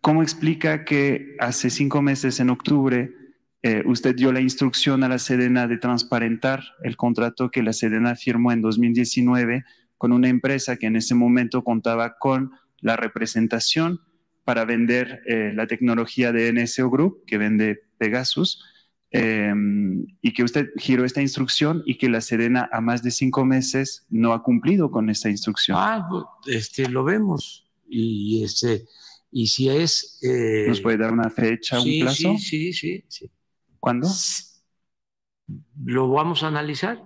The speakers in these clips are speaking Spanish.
¿cómo explica que hace cinco meses, en octubre, eh, usted dio la instrucción a la Sedena de transparentar el contrato que la Sedena firmó en 2019 con una empresa que en ese momento contaba con la representación para vender eh, la tecnología de NSO Group, que vende Pegasus, em, y que usted giró esta instrucción y que la Sedena a más de cinco meses no ha cumplido con esta instrucción. Ah, pues, este, lo vemos. Y, este, y si es... Eh, ¿Nos puede dar una fecha, un plazo? Sí, sí, sí. ¿Cuándo? Lo vamos a analizar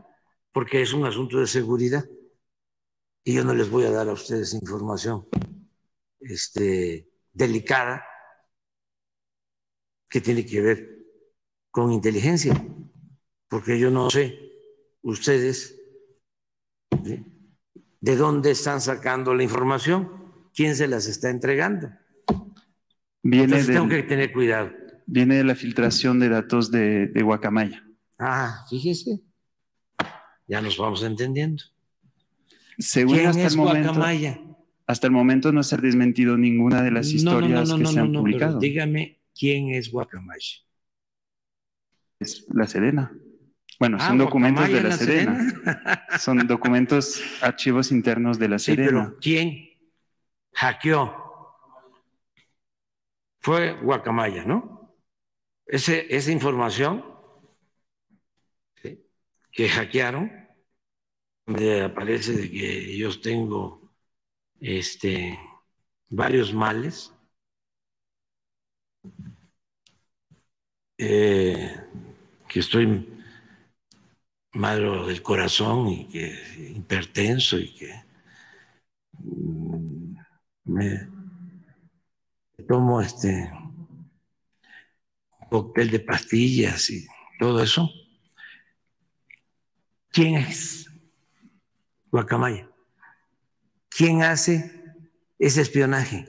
porque es un asunto de seguridad y yo no les voy a dar a ustedes información este, delicada que tiene que ver con inteligencia, porque yo no sé ustedes de dónde están sacando la información, quién se las está entregando. Viene Entonces tengo que tener cuidado. Viene de la filtración de datos de, de Guacamaya. Ah, fíjese, ya nos vamos entendiendo. Según ¿Quién hasta es el momento, Guacamaya? hasta el momento no se ha desmentido ninguna de las No, no, no, historias no, que se han publicado. pero dígame quién es Guacamaya. Es la Sedena. Bueno, Ah, son documentos de la. Sedena. Son documentos, archivos internos de la Sí, Sedena. pero ¿quién hackeó? Fue Guacamaya, ¿no? Esa información que hackearon, donde aparece de que yo tengo este, varios males, eh, que estoy malo del corazón y que hipertenso y que mm, me tomo este cóctel de pastillas y todo eso. ¿Quién es Guacamaya? ¿Quién hace ese espionaje?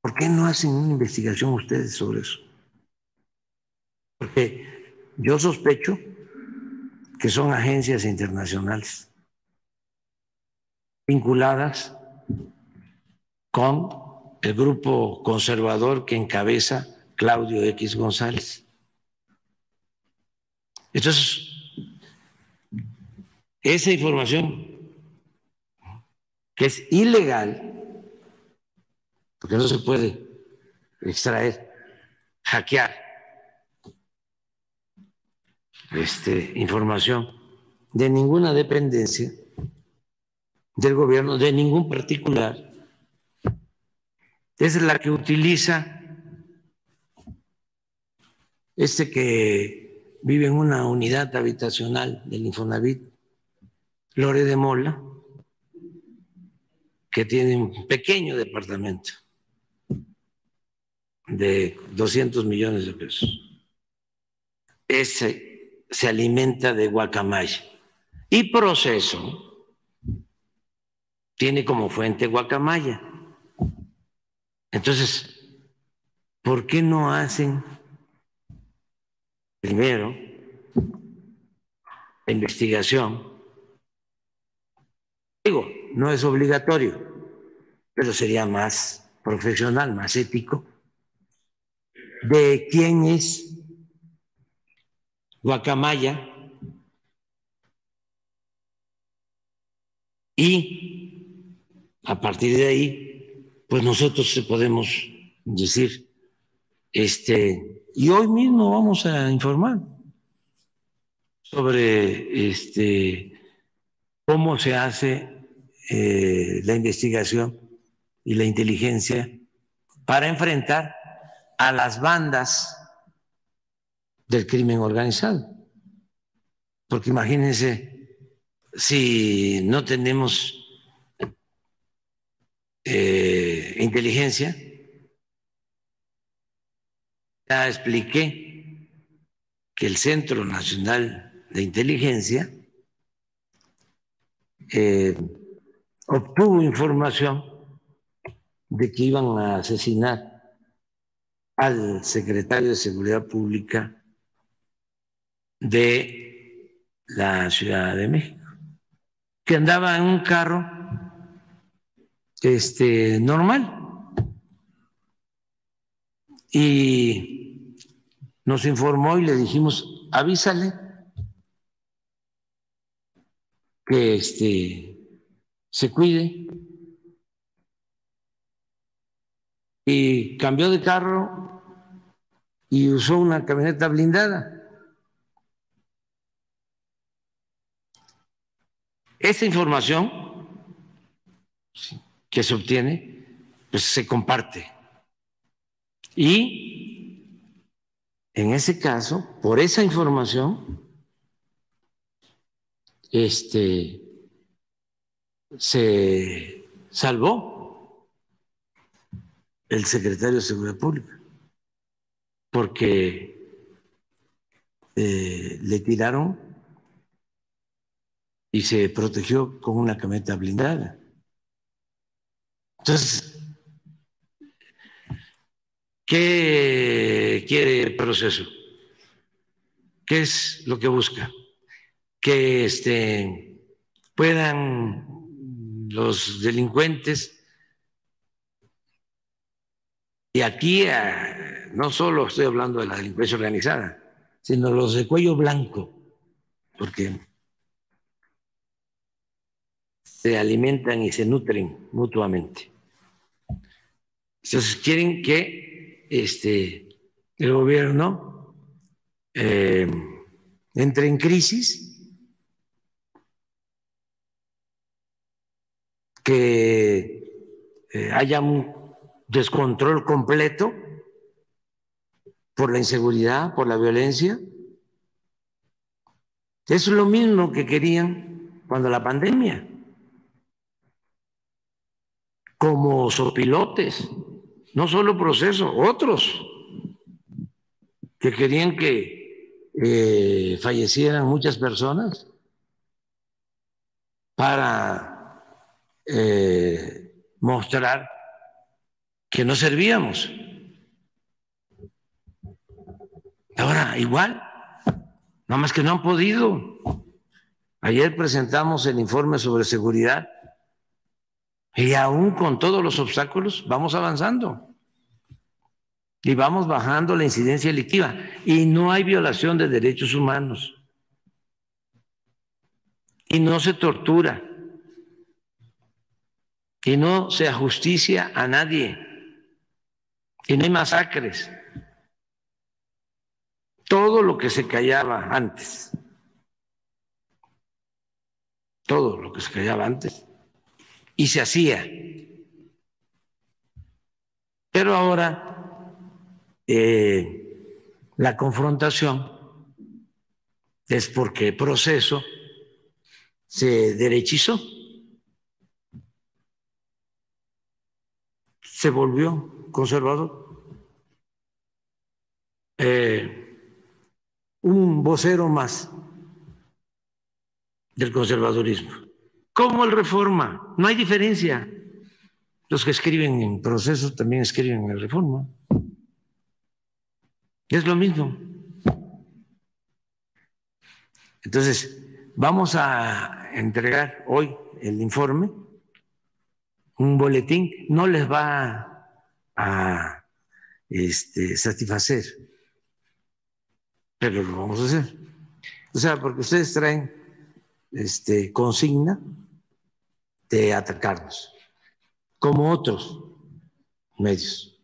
¿Por qué no hacen una investigación ustedes sobre eso? Porque yo sospecho que son agencias internacionales vinculadas con el grupo conservador que encabeza Claudio X González. Entonces, esa información que es ilegal, porque no se puede extraer, hackear este, información de ninguna dependencia del gobierno, de ningún particular, es la que utiliza este que vive en una unidad habitacional del Infonavit, Lore de Mola, que tiene un pequeño departamento de 200 millones de pesos. Ese se alimenta de guacamaya. Y proceso tiene como fuente guacamaya. Entonces, ¿por qué no hacen primero la investigación? Digo, no es obligatorio, pero sería más profesional, más ético, de quién es Guacamaya y a partir de ahí, pues nosotros podemos decir, este, y hoy mismo vamos a informar sobre este cómo se hace eh, la investigación y la inteligencia para enfrentar a las bandas del crimen organizado. Porque imagínense, si no tenemos inteligencia, ya expliqué que el Centro Nacional de Inteligencia eh, obtuvo información de que iban a asesinar al secretario de Seguridad Pública de la Ciudad de México, que andaba en un carro este, normal. Y nos informó y le dijimos, avísale que este, se cuide. Y cambió de carro y usó una camioneta blindada. Esa información que se obtiene, pues se comparte. Y en ese caso, por esa información, este, se salvó el secretario de Seguridad Pública, porque eh, le tiraron y se protegió con una cameta blindada. Entonces, ¿qué quiere el proceso? ¿Qué es lo que busca? Que este, puedan los delincuentes, y aquí no solo estoy hablando de la delincuencia organizada, sino los de cuello blanco, porque se alimentan y se nutren mutuamente. Entonces quieren que este, el gobierno eh, entre en crisis, que eh, haya un descontrol completo por la inseguridad, por la violencia. Es lo mismo que querían cuando la pandemia, como sopilotes no solo proceso, otros que querían que eh, fallecieran muchas personas para eh, mostrar que no servíamos. Ahora, igual, nada más que no han podido. Ayer presentamos el informe sobre seguridad y aún con todos los obstáculos vamos avanzando. Y vamos bajando la incidencia delictiva. Y no hay violación de derechos humanos. Y no se tortura. Y no se ajusticia a nadie. Y no hay masacres. Todo lo que se callaba antes. Todo lo que se callaba antes y se hacía. Pero ahora eh, la confrontación es porque el proceso se derechizó, se volvió conservador. Eh, un vocero más del conservadurismo. ¿Cómo el reforma? No hay diferencia. Los que escriben en proceso también escriben en reforma. Es lo mismo. Entonces, vamos a entregar hoy el informe, un boletín, no les va a este, satisfacer, pero lo vamos a hacer. O sea, porque ustedes traen este, consigna de atacarnos, como otros medios.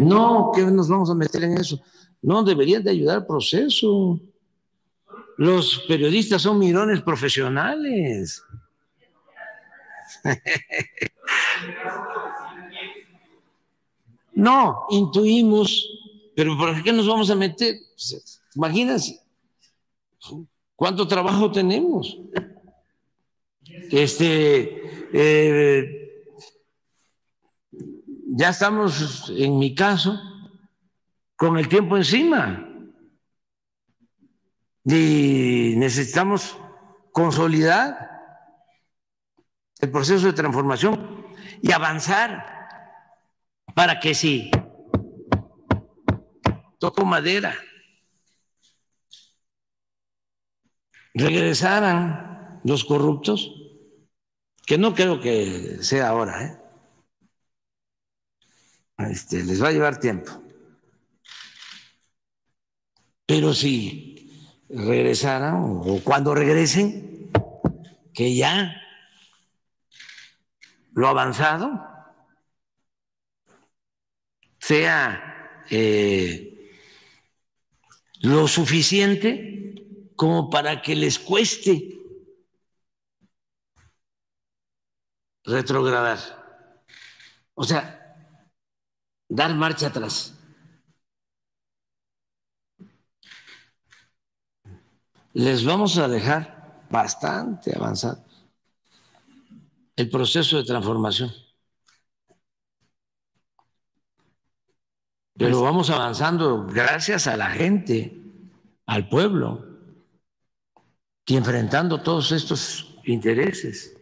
No, que nos vamos a meter en eso. No, deberían de ayudar al proceso. Los periodistas son mirones profesionales. No, intuimos, pero ¿por qué nos vamos a meter? Imagínense, ¿Cuánto trabajo tenemos? Este, eh, ya estamos, en mi caso, con el tiempo encima. Y necesitamos consolidar el proceso de transformación y avanzar para que si toco madera regresaran los corruptos, que no creo que sea ahora, ¿eh? Este, les va a llevar tiempo. Pero si regresaran o cuando regresen, que ya lo avanzado sea eh, lo suficiente como para que les cueste retrogradar. O sea, dar marcha atrás. Les vamos a dejar bastante avanzado el proceso de transformación. Pero vamos avanzando gracias a la gente, al pueblo, y enfrentando todos estos intereses.